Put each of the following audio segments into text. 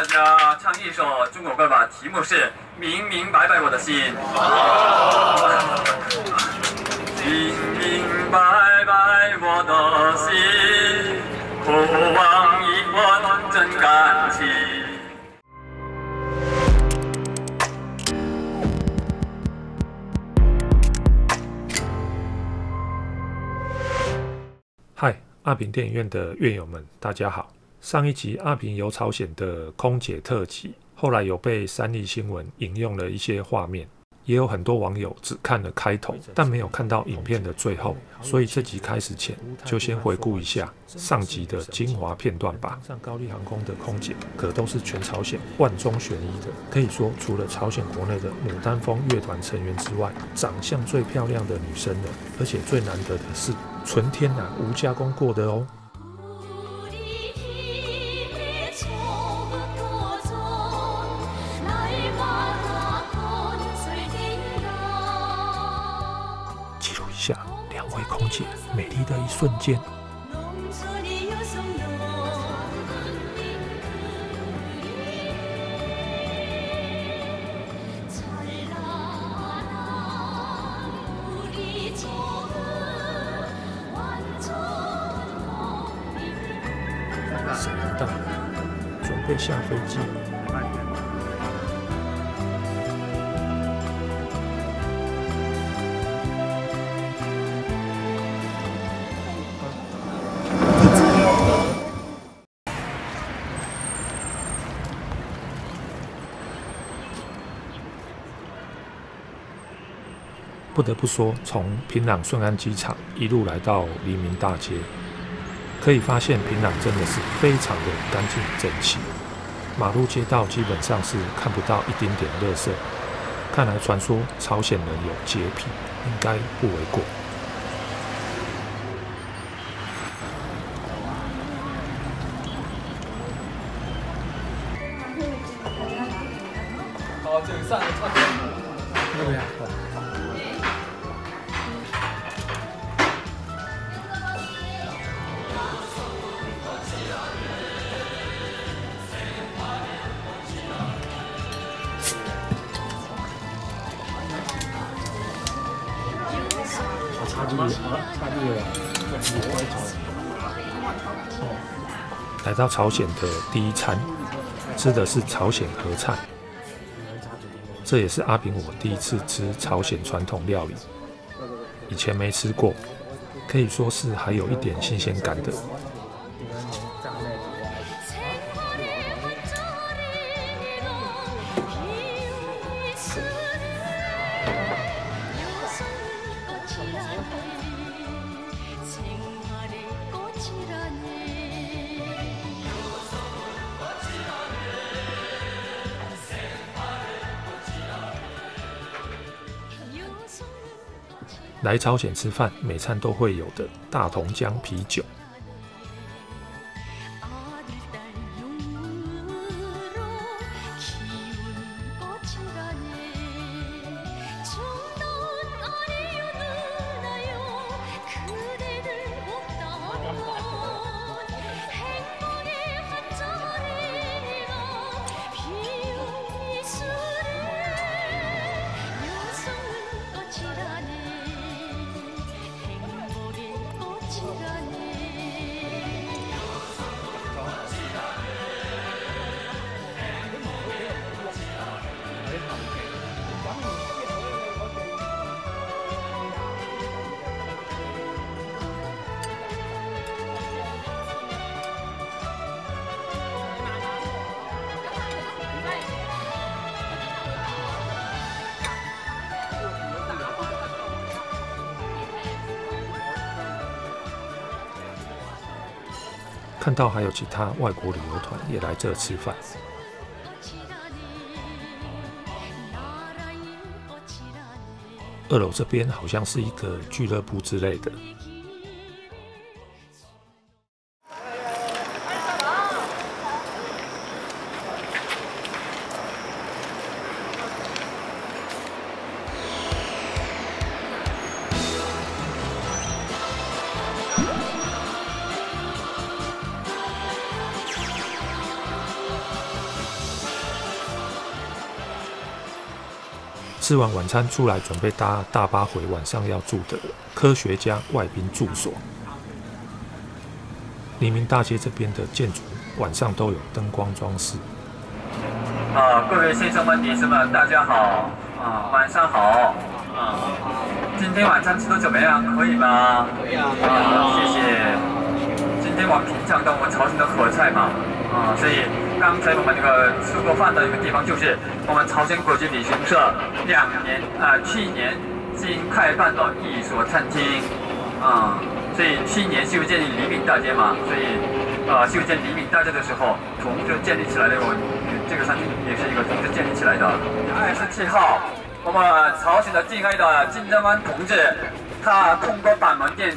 大家唱一首中国歌吧，题目是《明明白白我的心》。明明白白我的心，渴望一份真感情。嗨，阿平电影院的院友们，大家好。上一集阿平游朝鲜的空姐特辑，后来有被三立新闻引用了一些画面，也有很多网友只看了开头，但没有看到影片的最后。所以这集开始前，就先回顾一下上集的精华片段吧。上高丽航空的空姐可都是全朝鲜万中选一的，可以说除了朝鲜国内的牡丹峰乐团成员之外，长相最漂亮的女生了。而且最难得的是，纯天然无加工过的哦。下两位空姐美丽的一瞬间。沈阳到，准备下飞机。不得不说，从平壤顺安机场一路来到黎明大街，可以发现平壤真的是非常的干净整齐，马路街道基本上是看不到一丁点垃圾。看来传说朝鲜人有洁癖，应该不为过。好，这个上上来到朝鲜的第一餐，吃的是朝鲜和菜，这也是阿炳我第一次吃朝鲜传统料理，以前没吃过，可以说是还有一点新鲜感的。来朝鲜吃饭，每餐都会有的大同江啤酒。看到还有其他外国旅游团也来这吃饭。二楼这边好像是一个俱乐部之类的。吃完晚餐出来，准备搭大巴回晚上要住的科学家外宾住所。黎明大街这边的建筑晚上都有灯光装饰。啊，各位先生们、女士们，大家好，啊，晚上好，啊，今天晚上吃的怎么样？可以吗？可以啊，谢谢。今天我们品尝到我们朝鲜的河菜嘛，啊，所以刚才我们那个吃过饭的一个地方就是我们朝鲜国际旅行社两年啊，去年新开办的一所餐厅，啊。所以去年修建黎明大街嘛，所以呃修建黎明大街的时候，同就建立起来的。我这个餐厅也是一个同志建立起来的。二十七号，我们朝鲜的敬爱的金正恩同志，他通过板门店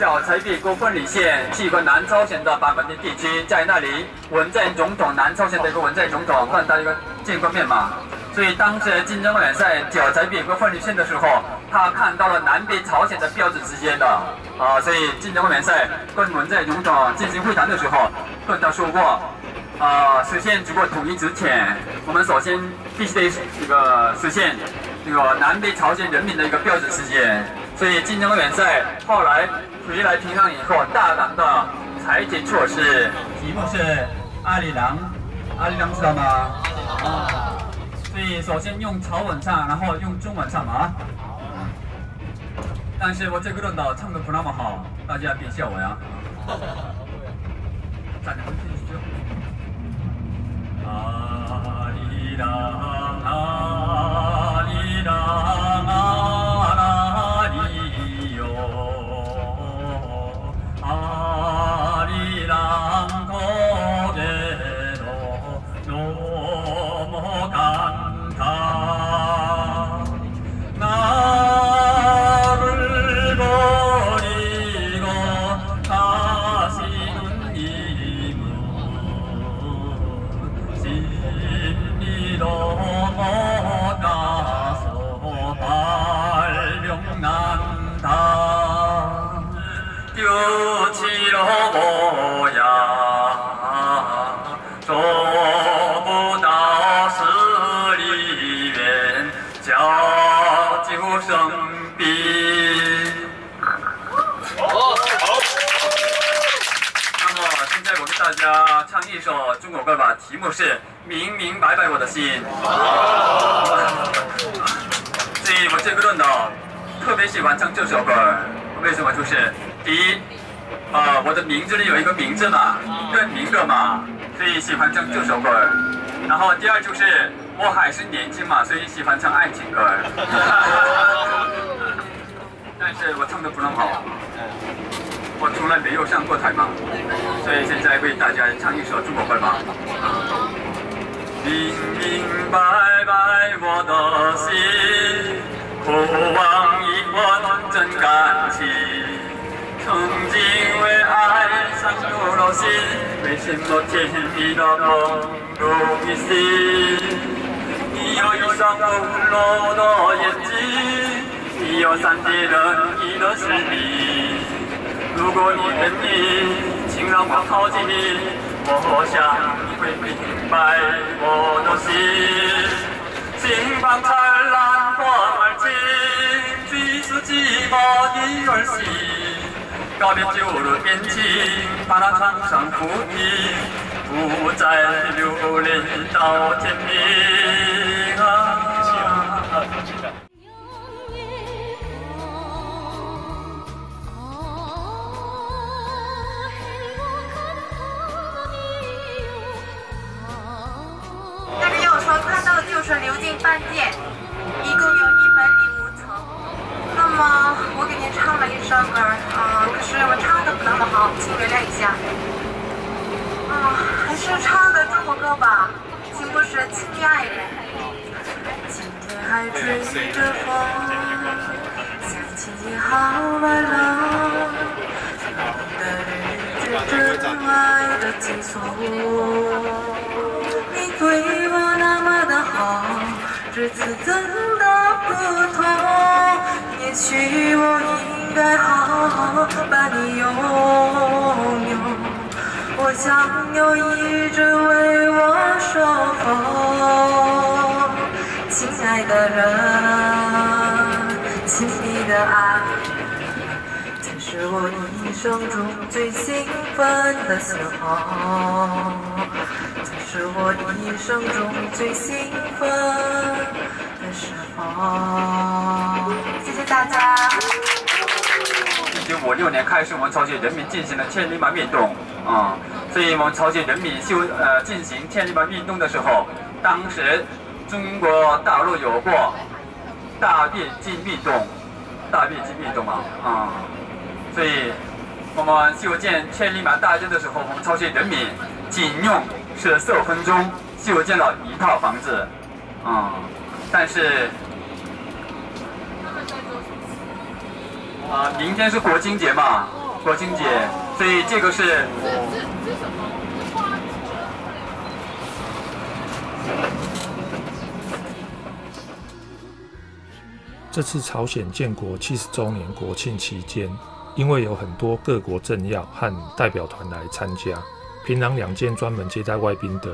叫台北国分里县去过南朝鲜的版本的地区，在那里文在总统南朝鲜的一个文在总统跟他一个见过面嘛。所以当时金正恩在脚在北国分里县的时候，他看到了南北朝鲜的标志之间的。啊，所以金正恩在跟文在总统进行会谈的时候，跟他说过，啊，实现祖国统一之前，我们首先必须得这个实现这个南北朝鲜人民的一个标准时间。所以金正恩元帅后来回来平壤以后，大胆的采取措施，题目是阿里郎，阿里郎知道吗？啊，所以首先用朝文唱，然后用中文唱嘛。但是我这个人呢，唱的不那么好，大家别笑我呀。阿里郎，起了模样走不到十里远叫救生兵好那么现在我给大家唱一首中国歌吧题目是明明白白我的心好所以我这个人呢特别喜欢唱这首歌为什么就是第一啊，我的名字里有一个名字嘛，跟名的嘛，所以喜欢唱这首歌。然后第二就是我还是年轻嘛，所以喜欢唱爱情歌。但是我唱的不那么好。我从来没有上过台嘛，所以现在为大家唱一首中国歌吧。明明白白我的心，渴望一份真感情。曾经为爱伤透了心，为什么甜蜜的梦如一醒？你有一双温柔的眼睛，你有善解人意的心灵。如果你愿意，请让我靠近你，我想你会明白我的心。心房灿烂花儿开，即使寂寞的儿媳，告别旧日恋情，把那长长苦题，不再流泪到天明啊。是流进半件，一共有一百零五层。那么我给您唱了一首歌，的好，请原谅一下。啊，还是唱的中国歌吧，题目是《亲密爱人》。今天还吹着风，想起你好晚了，等待着真爱的寄送。你对我那么的。好，日子真的不同。也许我应该好好把你拥有。我想有一直为我守候。亲爱的人，亲密的爱，才是我一生中最兴奋的时候，才是我一生中最兴奋的时候。五六年开始，我们朝鲜人民进行了千里马运动啊，所以我们朝鲜人民修呃进行千里马运动的时候，当时中国大陆有过大跃进运动，大跃进运动嘛啊，所以我们修建千里马大街的时候，我们朝鲜人民仅用十四分钟修建了一套房子啊，但是。啊，明天是国庆节嘛，国庆节，所以这个是。这次朝鲜建国七十周年国庆期间，因为有很多各国政要和代表团来参加，平壤两间专门接待外宾的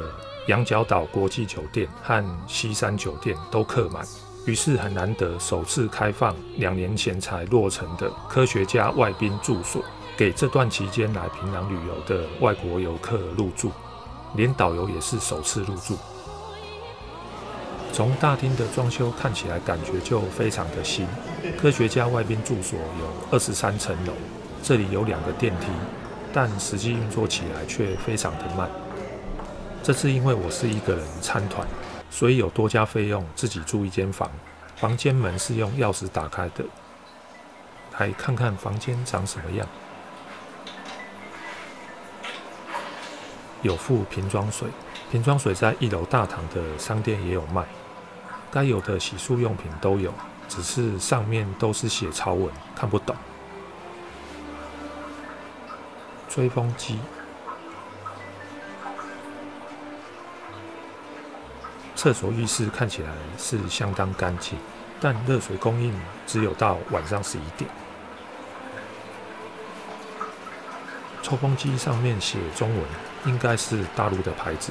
羊角岛国际酒店和西山酒店都客满。于是很难得首次开放两年前才落成的科学家外宾住所，给这段期间来平壤旅游的外国游客入住，连导游也是首次入住。从大厅的装修看起来，感觉就非常的新。科学家外宾住所有二十三层楼，这里有两个电梯，但实际运作起来却非常的慢。这次因为我是一个人参团。所以有多加费用，自己住一间房，房间门是用钥匙打开的。来看看房间长什么样。有附瓶装水，瓶装水在一楼大堂的商店也有卖。该有的洗漱用品都有，只是上面都是写潮文，看不懂。吹风机。厕所浴室看起来是相当干净，但热水供应只有到晚上十一点。抽风机上面写中文，应该是大陆的牌子。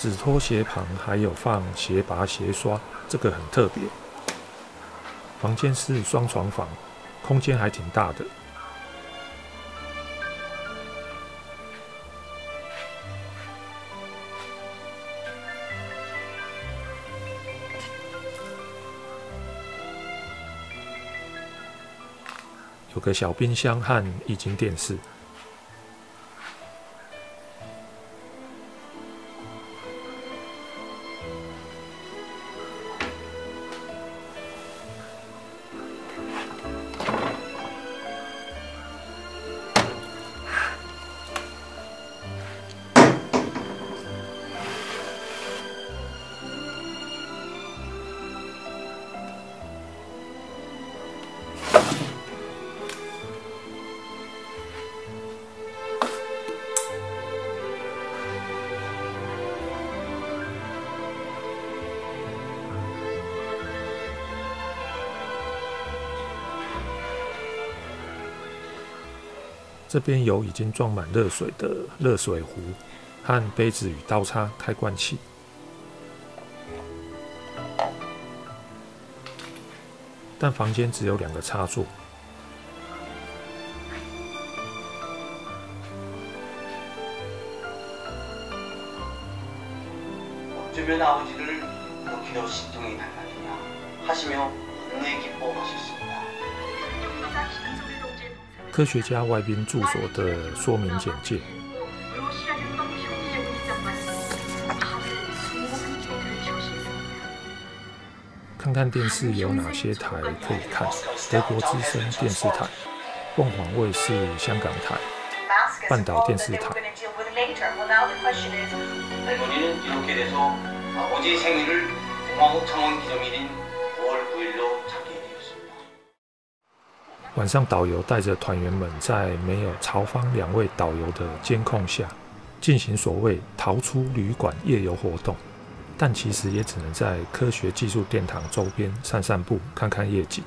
纸拖鞋旁还有放鞋拔鞋刷。这个很特别，房间是双床房，空间还挺大的。有个小冰箱和液晶电视。这边有已经装满热水的热水壶和杯子与刀叉、开罐器。但房间只有两个插座。주변아버지를이렇게도신통이달라지냐하시며 科学家外宾住所的说明简介。看看电视有哪些台可以看：德国之声电视台、凤凰卫视香港台、半岛电视台。晚上，导游带着团员们在没有朝方两位导游的监控下，进行所谓“逃出旅馆夜游”活动。但其实也只能在科学技术殿堂周边散散步，看看夜景。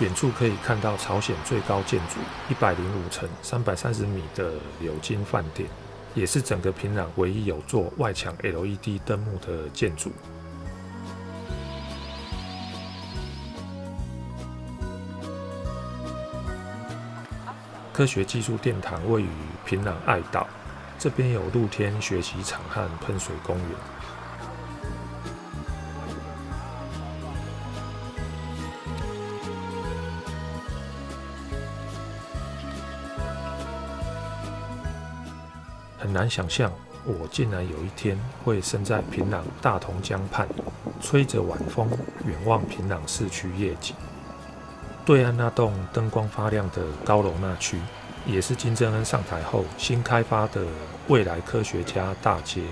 远处可以看到朝鲜最高建筑一百零五层、三百三十米的柳金饭店，也是整个平壤唯一有做外墙 LED 灯幕的建筑。科学技术殿堂位于平壤爱岛，这边有露天学习场和喷水公园。难想象，我竟然有一天会身在平壤大同江畔，吹着晚风，远望平壤市区夜景。对岸那栋灯光发亮的高楼那区，也是金正恩上台后新开发的未来科学家大街。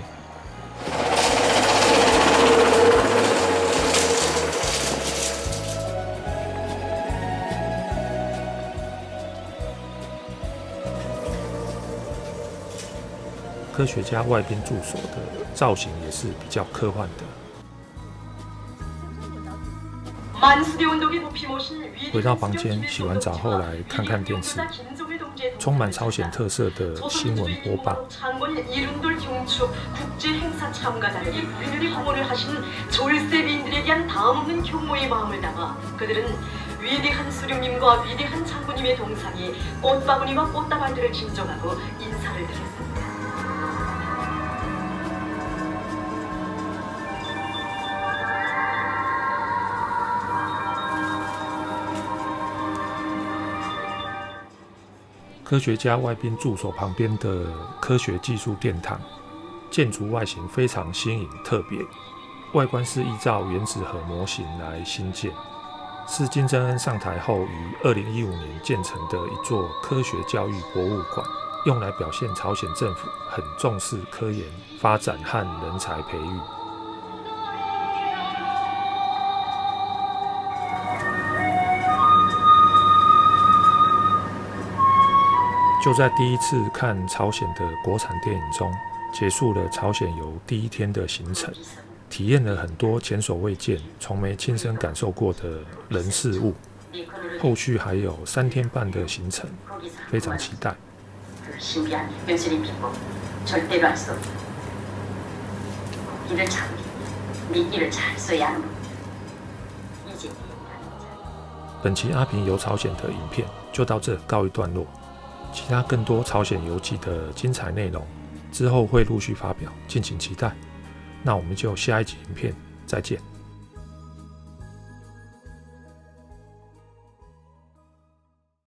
科学家外宾住所的造型也是比较科幻的。回到房间洗完澡后来看看电视，充满朝鲜特色的新闻播报。科学家外宾住所旁边的科学技术殿堂，建筑外形非常新颖特别，外观是依照原子核模型来新建，是金正恩上台后于二零一五年建成的一座科学教育博物馆，用来表现朝鲜政府很重视科研发展和人才培育。就在第一次看朝鲜的国产电影中，结束了朝鲜游第一天的行程，体验了很多前所未见、从没亲身感受过的人事物。后续还有三天半的行程，非常期待。本期阿平游朝鲜的影片就到这告一段落。其他更多朝鲜游记的精彩内容，之后会陆续发表，敬请期待。那我们就下一集影片再见。